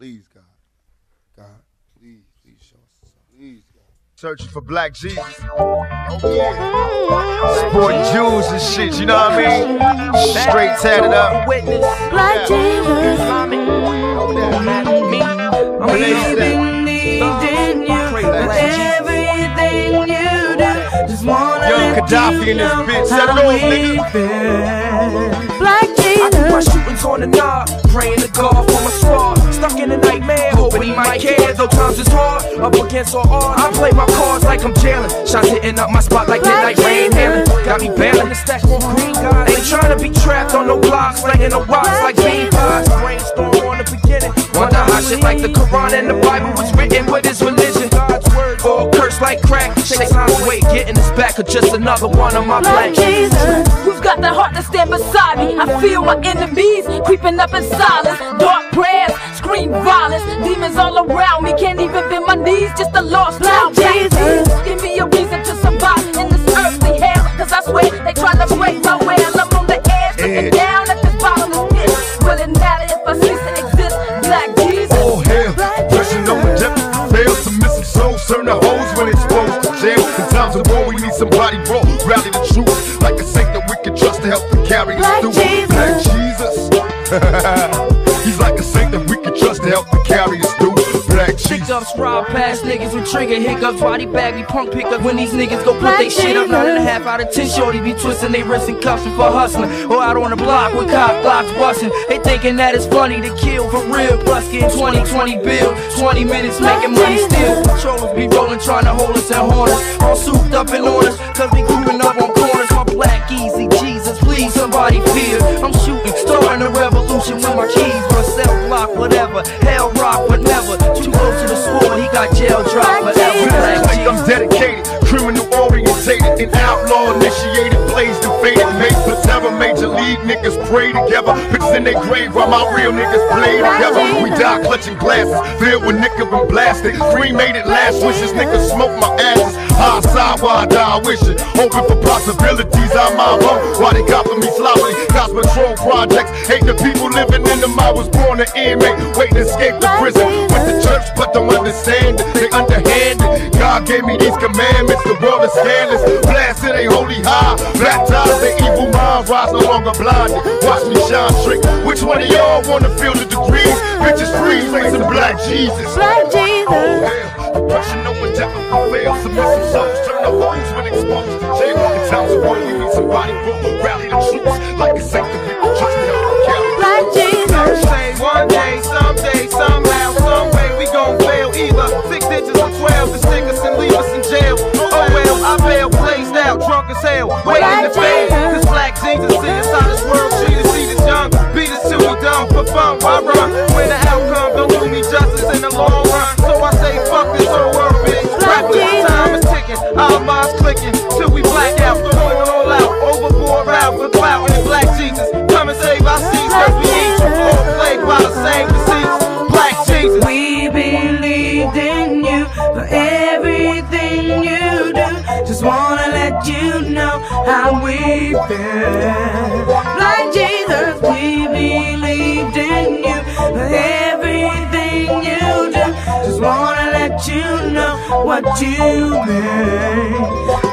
Please, God. God, please, please show us. Please, God. Searching for black Jesus. Oh, yeah. Sporting jewels and shit, you know what I mean? Straight tatted up. Black Jesus. Blaze that. Believed in you. Everything you do. Just wanna Young let Gaddafi you in this bitch. Set it off, nigga. Black I do my shootings on the knob, praying to God for my squad. Stuck in a nightmare, hoping he might care. Though times is hard, up against all odds. I play my cards like I'm jailing. Shots hitting up my spot like midnight rain hailing. Got me bailing the stash more green guys. Ain't trying to be trapped on no blocks, slanging no rocks like bean pies. Brainstorm on the beginning. Wonder how shit like the Quran and the Bible was written with his religion. God's word, all cursed like crack. Shake times away, getting this back, or just another one of my Black. Jesus. Who's the heart to stand beside me? I feel my enemies creeping up in silence. Dark prayers, scream violence. Demons all around me, can't even bend my knees. Just a lost child. Black Jesus. Give me a reason to survive in this earthly hell. Cause I swear they try to break my will. I'm on the edge, looking down at this bottomless pit. Will it matter if I cease to exist? Black Jesus. Oh hell, pressure no death fail. Submissive souls turn to hoes when exposed to jail. In times of war, we need somebody raw, carry us through. Jesus. Black Jesus, he's like a saint that we can trust to help to carry us through. Black Jesus. Pickups, rob past niggas with trigger hiccups, body bag me punk pickup when these niggas go put Black they shit up. Jesus. Nine and a half out of ten, shorty be twisting they wrists and cuffs for hustling. Or out on the block with cop blocks busting. They thinking that it's funny to kill for real. Plus getting 20, 20 bill, 20 minutes making money still. Controllers be rolling, trying to hold us and horn us. All souped up in orders, revolution with my keys. Myself block, whatever. Hell rock, but never. Too close to the sword, he got jail drop forever. Black Like I'm Jesus. dedicated, criminal orientated, and outlaw initiated, blazed and faded, made for terror, major league niggas pray together. Bitches in their grave while my real niggas play together. We die clutching glasses, filled with nickel and blasted. Cremated last wishes, niggas smoke my ashes. High side while I die wishing, hoping for possibilities. I'm my own why they copy me sloppily. Cops patrol projects, hate the people living in them. I was born an inmate, waiting to escape the prison. Went to church, but don't understand it. They underhanded. God gave me these commandments. The world is scandalous. Blasted a holy high. Baptized the evil mind. Rise no longer blinded. Watch me shine trick. Which one of y'all wanna feel the degrees? Bitches freeze, facing black Jesus. Black Oh, Jesus. hell. No one ever prevails. Submissive souls turn to hoes when exposed. In times of war, we need somebody who rally the troops. Like a that we can trust to help carry. Black Jesus. Say one day, someday, somehow, someway we gon' fail either six digits or twelve to stick us and leave us in jail. Oh well, I bail blazed out, drunk as hell, waiting to fail. This black Jesus how this world treat us, see this young, beat us till we dumb for fun. Why run clicking till we black out, all out, overboard for clout and black Jesus. Come and save our seats, cause we each all by the same disease. Black Jesus. We believed in you for everything you do. Just wanna let you know how we feel. Like Jesus, we believed in you what you.